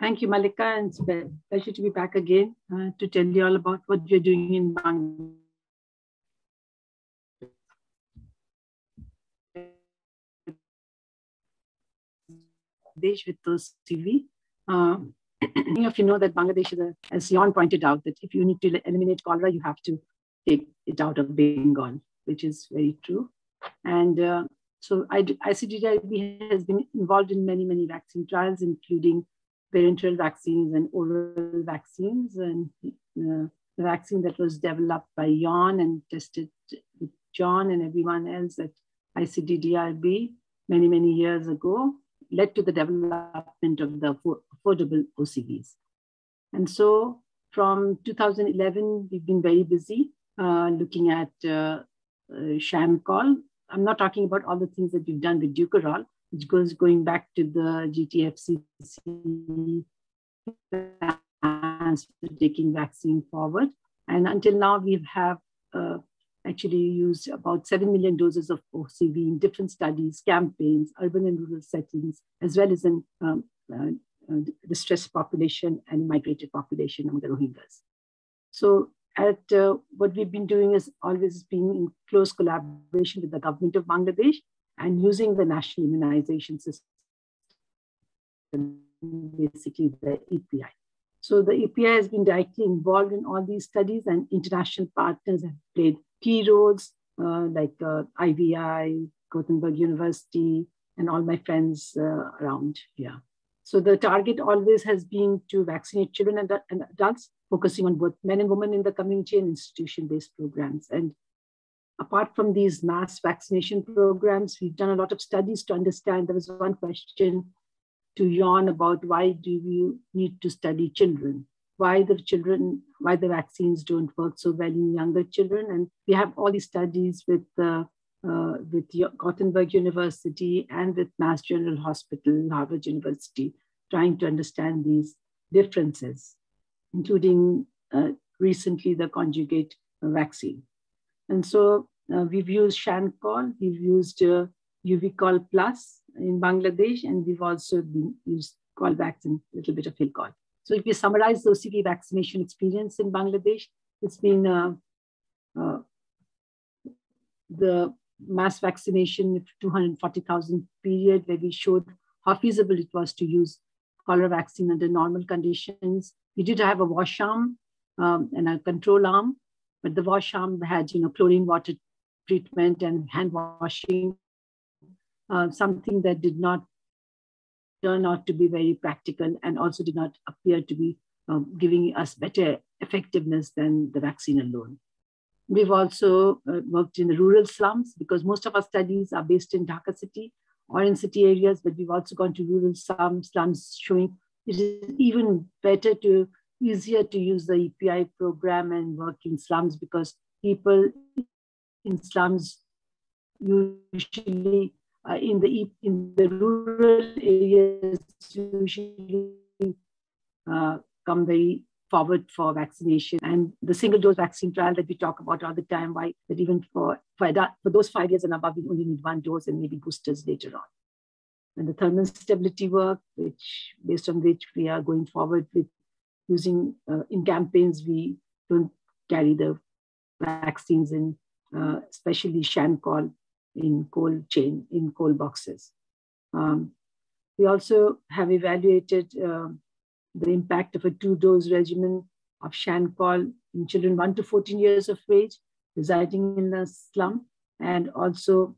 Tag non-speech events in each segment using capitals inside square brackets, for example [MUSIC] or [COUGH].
Thank you, Malika, and it's a pleasure to be back again uh, to tell you all about what you're doing in Bangladesh. with those CV. Um, [CLEARS THROAT] many of you know that Bangladesh is, a, as Jan pointed out, that if you need to eliminate cholera, you have to take it out of Bengal, which is very true. And uh, so icddr,b has been involved in many, many vaccine trials, including parenteral vaccines and oral vaccines. And uh, the vaccine that was developed by Jan and tested with John and everyone else at icddr,b many, many years ago led to the development of the affordable OCVs. And so from 2011, we've been very busy uh, looking at uh, uh, Shanchol. I'm not talking about all the things that we've done with Dukoral, which goes going back to the GTFCC plans for taking vaccine forward. And until now, we have uh, actually used about 7 million doses of OCV in different studies, campaigns, urban and rural settings, as well as in um, uh, uh, distressed population and migrated population among the Rohingyas. So at uh, what we've been doing is always being in close collaboration with the government of Bangladesh and using the national immunization system, basically the EPI. So the EPI has been directly involved in all these studies and international partners have played key roles uh, like uh, IVI, Gothenburg University, and all my friends uh, around here. So the target always has been to vaccinate children and, and adults, focusing on both men and women in the community and institution-based programs. And apart from these mass vaccination programs, we've done a lot of studies to understand. There was one question to Jan about why do you need to study children? why the children, why the vaccines don't work so well in younger children. And we have all these studies with uh, uh, with Gothenburg University and with Mass General Hospital, Harvard University, trying to understand these differences, including uh, recently the conjugate vaccine. And so uh, we've used Shanchol, we've used uh, Euvichol Plus in Bangladesh, and we've also used Cholvax and a little bit of Hillchol. So if you summarize the OCV vaccination experience in Bangladesh, it's been uh, uh, the mass vaccination 240,000 period where we showed how feasible it was to use cholera vaccine under normal conditions. We did have a wash arm um, and a control arm, but the wash arm had you know chlorine water treatment and hand washing, uh, something that did not turn out to be very practical and also did not appear to be um, giving us better effectiveness than the vaccine alone. We've also uh, worked in the rural slums because most of our studies are based in Dhaka city or in city areas, but we've also gone to rural slums, slums showing it is even better to, easier to use the EPI program and work in slums because people in slums usually uh, in the in the rural areas usually uh, come very forward for vaccination. And the single dose vaccine trial that we talk about all the time why that even for for, that, for those five years and above we only need one dose and maybe boosters later on and the thermal stability work which based on which we are going forward with using uh, in campaigns we don't carry the vaccines in uh, especially Shanchol in cold chain, in cold boxes. Um, we also have evaluated uh, the impact of a two-dose regimen of Shanchol in children 1 to 14 years of age residing in the slum. And also,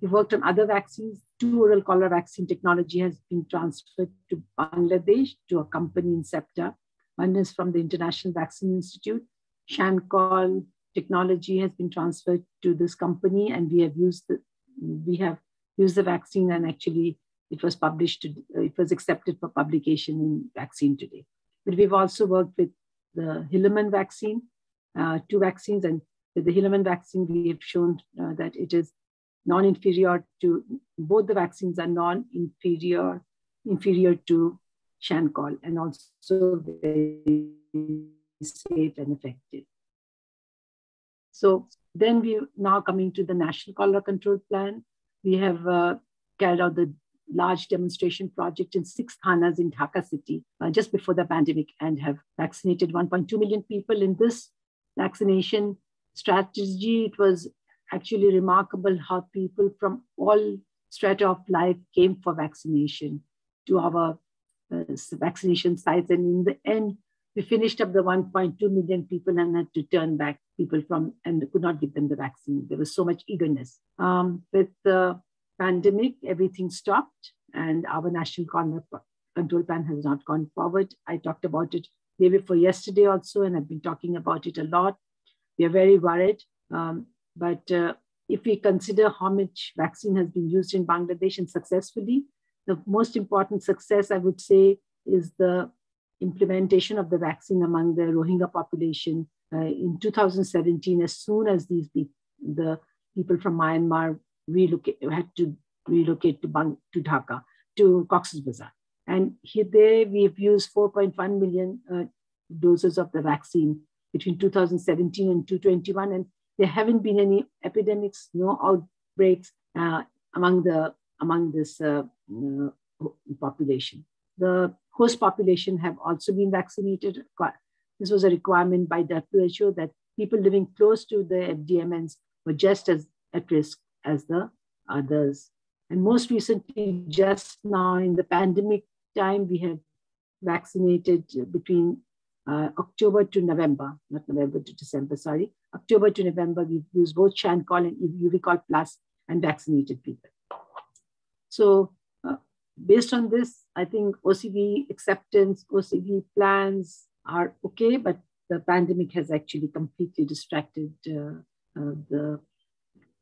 we worked on other vaccines. Two oral cholera vaccine technology has been transferred to Bangladesh to a company Incepta. One is from the International Vaccine Institute. Shanchol technology has been transferred to this company and we have used the, we have used the vaccine and actually it was published, it was accepted for publication in Vaccine Today. But we've also worked with the Hilleman vaccine, uh, two vaccines, and with the Hilleman vaccine, we have shown uh, that it is non-inferior to, both the vaccines are non-inferior inferior to Shanchol and also very safe and effective. So then we now coming to the National Cholera Control Plan. We have uh, carried out the large demonstration project in six thanas in Dhaka city uh, just before the pandemic and have vaccinated 1.2 million people in this vaccination strategy. It was actually remarkable how people from all strata of life came for vaccination to our uh, vaccination sites. And in the end, we finished up the 1.2 million people and had to turn back people from and could not give them the vaccine. There was so much eagerness. Um, with the pandemic, everything stopped, and our national control plan has not gone forward. I talked about it day before yesterday also, and I've been talking about it a lot. We are very worried. Um, but uh, if we consider how much vaccine has been used in Bangladesh and successfully, the most important success, I would say, is the implementation of the vaccine among the Rohingya population uh, in 2017, as soon as these be- the people from Myanmar relocate, had to relocate to, Bang- to Dhaka, to Cox's Bazar. And here there we have used 4.1 million uh, doses of the vaccine between 2017 and 2021. And there haven't been any epidemics, no outbreaks uh, among the among this uh, uh population. The host population have also been vaccinated. This was a requirement by the WHO that people living close to the FDMNs were just as at risk as the others. And most recently, just now in the pandemic time, we have vaccinated between uh, October to November, not November to December, sorry. October to November, we've used both Shanchol and Euvichol Plus and vaccinated people. So based on this, I think OCV acceptance, OCV plans are okay, but the pandemic has actually completely distracted uh, uh, the,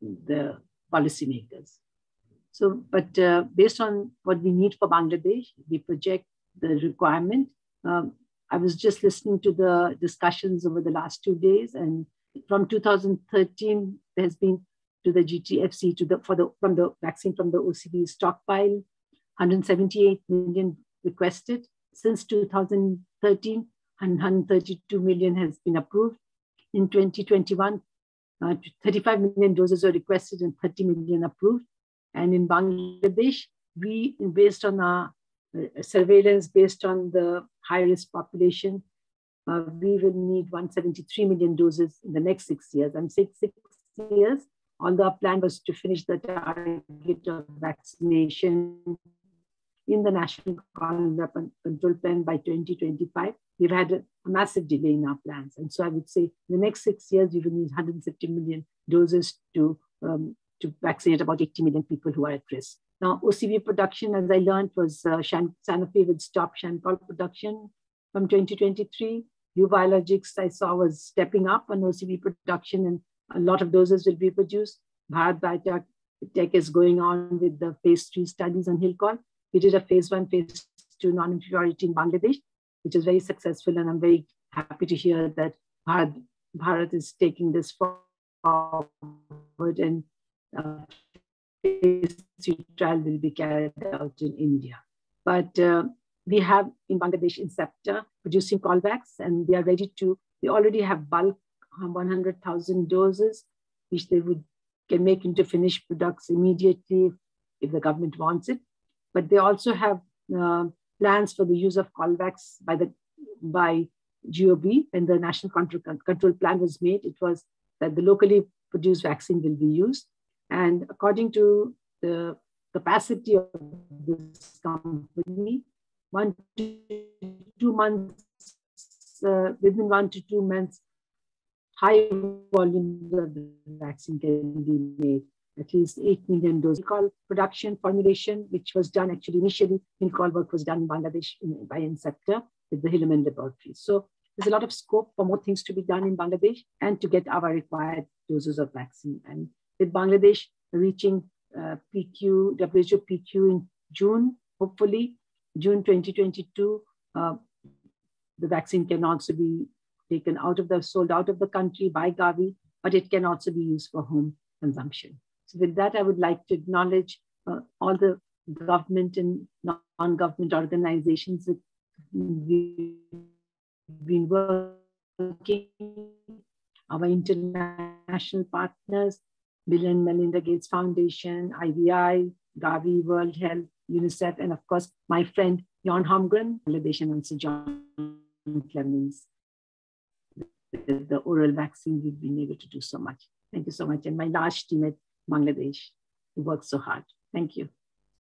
the policymakers. So, but uh, based on what we need for Bangladesh, we project the requirement. Um, I was just listening to the discussions over the last two days, and from 2013, there has been to the GTFC to the for the from the vaccine from the OCV stockpile 178 million requested. Since 2013, 132 million has been approved. In 2021, uh, 35 million doses were requested and 30 million approved. And in Bangladesh, we, based on our uh, surveillance, based on the high risk population, uh, we will need 173 million doses in the next six years. And six, six years, although our plan was to finish the target of vaccination in the National Control Plan by 2025. We've had a, massive delay in our plans. And so I would say the next six years, we will need 150 million doses to, um, to vaccinate about 80 million people who are at risk. Now, OCV production, as I learned, was uh, Sanofi would stop Shanchol production from 2023. EuBiologics, I saw, was stepping up on OCV production, and a lot of doses will be produced. Bharat Biotech Tech is going on with the phase three studies on Hillchol. We did a phase one, phase two non-inferiority in Bangladesh, which is very successful. And I'm very happy to hear that Bharat, Bharat is taking this forward and uh, phase three trial will be carried out in India. But uh, we have in Bangladesh Incepta producing Cholvax, and they are ready to, they already have bulk uh, 100,000 doses, which they would can make into finished products immediately if the government wants it but they also have uh, plans for the use of Cholvax by the by GOB. When the national control, control plan was made, it was that the locally produced vaccine will be used. And according to the capacity of this company, one to two months, uh, within one to two months, high volumes of the vaccine can be made at least 8 million doses. Call production formulation, which was done actually initially in call work was done in Bangladesh in, by Incepta with the Hilleman Laboratory. So there's a lot of scope for more things to be done in Bangladesh and to get our required doses of vaccine. And with Bangladesh reaching uh, PQ, WHO PQ in June, hopefully June 2022, uh, the vaccine can also be taken out of the, sold out of the country by Gavi, but it can also be used for home consumption. So with that, I would like to acknowledge uh, all the government and non-government organizations that we've been working, our international partners, Bill and Melinda Gates Foundation, IVI, Gavi, World Health, UNICEF, and of course, my friend Jan Holmgren, Bangladesh, and Sir John Clemens. The, the oral vaccine, we've been able to do so much. Thank you so much. And my large team at Bangladesh who worked so hard. Thank you.